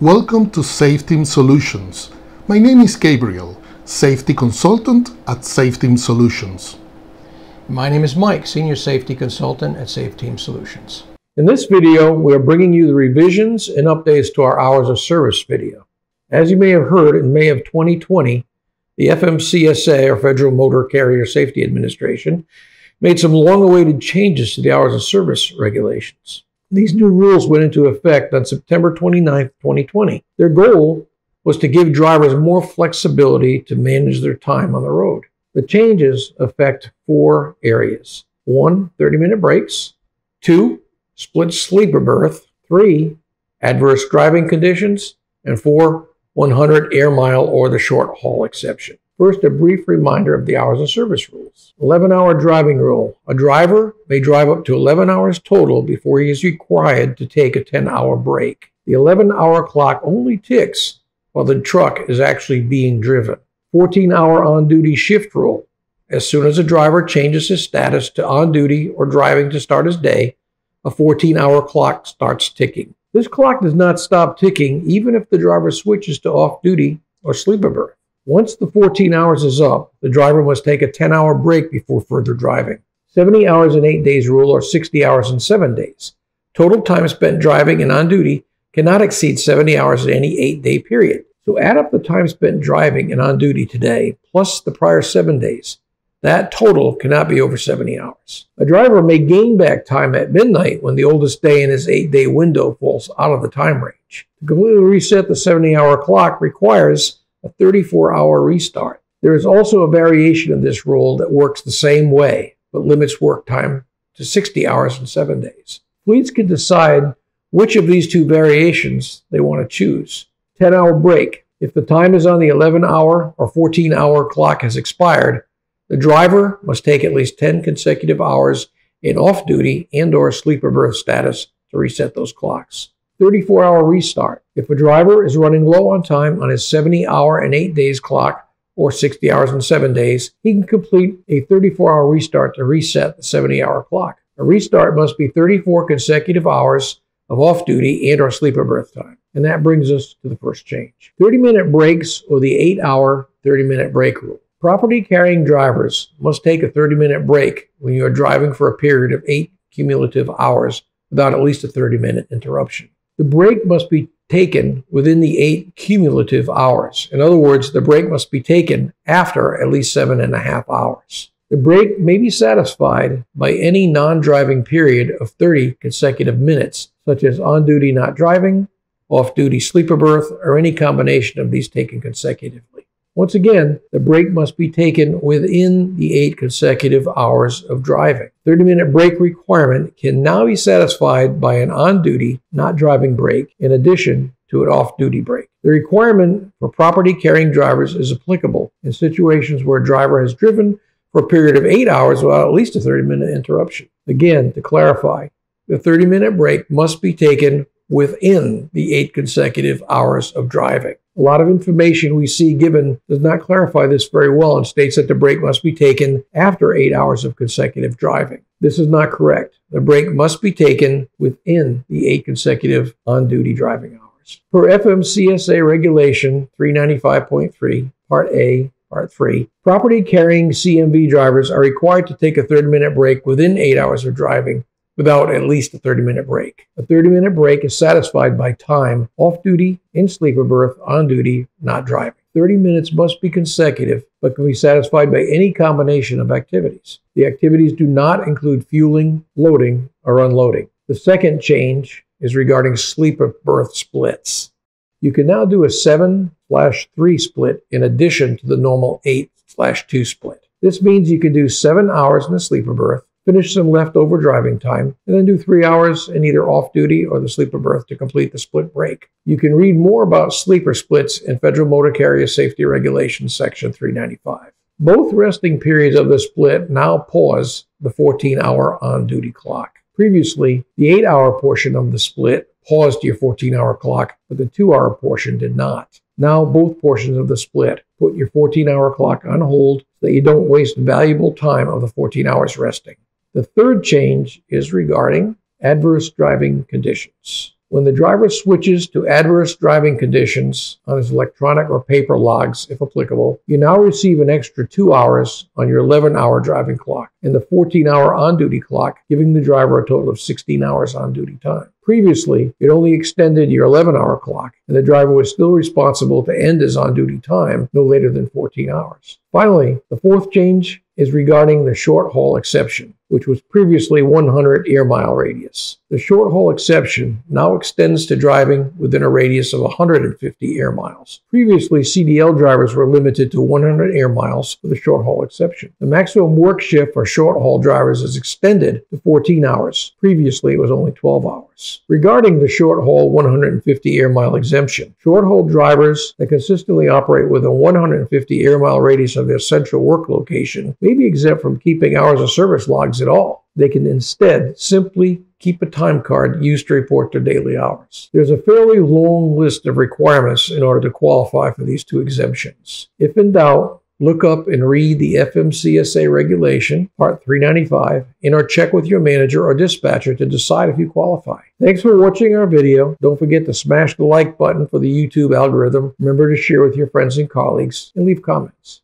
Welcome to SafeTeam Solutions. My name is Gabriel, Safety Consultant at SafeTeam Solutions. My name is Mike, Senior Safety Consultant at SafeTeam Solutions. In this video, we are bringing you the revisions and updates to our hours of service video. As you may have heard, in May of 2020, the FMCSA, or Federal Motor Carrier Safety Administration, made some long-awaited changes to the hours of service regulations. These new rules went into effect on September 29, 2020. Their goal was to give drivers more flexibility to manage their time on the road. The changes affect four areas. One, 30-minute breaks. Two, split sleeper berth. Three, adverse driving conditions. And four, 100 air mile or the short haul exception. First, a brief reminder of the hours of service rules. 11 hour driving rule. A driver may drive up to 11 hours total before he is required to take a 10 hour break. The 11 hour clock only ticks while the truck is actually being driven. 14 hour on duty shift rule. As soon as a driver changes his status to on duty or driving to start his day, a 14 hour clock starts ticking. This clock does not stop ticking even if the driver switches to off duty or sleeper berth. Once the 14 hours is up, the driver must take a 10 hour break before further driving. 70 hours in 8 days rule or 60 hours in 7 days. Total time spent driving and on duty cannot exceed 70 hours in any 8 day period. So add up the time spent driving and on duty today plus the prior 7 days. That total cannot be over 70 hours. A driver may gain back time at midnight when the oldest day in his 8 day window falls out of the time range. To completely reset the 70 hour clock requires a 34 hour restart. There is also a variation of this rule that works the same way, but limits work time to 60 hours in seven days. Fleets can decide which of these two variations they want to choose. 10 hour break. If the time is on the 11 hour or 14 hour clock has expired, the driver must take at least 10 consecutive hours in off duty and or sleeper berth status to reset those clocks. 34 hour restart. If a driver is running low on time on his 70 hour and 8 days clock, or 60 hours and 7 days, he can complete a 34 hour restart to reset the 70 hour clock. A restart must be 34 consecutive hours of off duty and or sleeper berth time. And that brings us to the first change 30 minute breaks or the 8 hour 30 minute break rule. Property carrying drivers must take a 30 minute break when you are driving for a period of 8 cumulative hours without at least a 30 minute interruption. The break must be taken within the eight cumulative hours. In other words, the break must be taken after at least seven and a half hours. The break may be satisfied by any non driving period of 30 consecutive minutes, such as on duty not driving, off duty sleeper berth, or any combination of these taken consecutively. Once again, the break must be taken within the eight consecutive hours of driving. 30 minute break requirement can now be satisfied by an on duty, not driving break, in addition to an off duty break. The requirement for property carrying drivers is applicable in situations where a driver has driven for a period of eight hours without at least a 30 minute interruption. Again, to clarify, the 30 minute break must be taken within the eight consecutive hours of driving. A lot of information we see given does not clarify this very well and states that the break must be taken after eight hours of consecutive driving. This is not correct. The break must be taken within the eight consecutive on duty driving hours. Per FMCSA Regulation 395.3, Part A, Part 3, property carrying CMV drivers are required to take a 30 minute break within eight hours of driving without at least a 30 minute break. A 30 minute break is satisfied by time off duty, in sleeper berth, on duty, not driving. 30 minutes must be consecutive, but can be satisfied by any combination of activities. The activities do not include fueling, loading, or unloading. The second change is regarding sleeper berth splits. You can now do a 7 slash 3 split in addition to the normal 8 slash 2 split. This means you can do 7 hours in a sleeper berth, finish some leftover driving time, and then do three hours in either off duty or the sleeper berth to complete the split break. You can read more about sleeper splits in Federal Motor Carrier Safety Regulations, Section 395. Both resting periods of the split now pause the 14 hour on duty clock. Previously, the 8 hour portion of the split paused your 14 hour clock, but the 2 hour portion did not. Now, both portions of the split put your 14 hour clock on hold so that you don't waste valuable time of the 14 hours resting. The third change is regarding adverse driving conditions. When the driver switches to adverse driving conditions on his electronic or paper logs, if applicable, you now receive an extra two hours on your 11 hour driving clock and the 14 hour on duty clock, giving the driver a total of 16 hours on duty time. Previously, it only extended your 11 hour clock, and the driver was still responsible to end his on duty time no later than 14 hours. Finally, the fourth change is regarding the short haul exception, which was previously 100 air mile radius. The short haul exception now extends to driving within a radius of 150 air miles. Previously, CDL drivers were limited to 100 air miles for the short haul exception. The maximum work shift for short haul drivers is extended to 14 hours. Previously, it was only 12 hours. Regarding the short haul 150 air mile exemption, short haul drivers that consistently operate within 150 air mile radius of their central work location may be exempt from keeping hours of service logs at all. They can instead simply keep a time card used to report their daily hours. There's a fairly long list of requirements in order to qualify for these two exemptions. If in doubt, look up and read the FMCSA regulation, Part 395, and or check with your manager or dispatcher to decide if you qualify. Thanks for watching our video. Don't forget to smash the like button for the YouTube algorithm. Remember to share with your friends and colleagues and leave comments.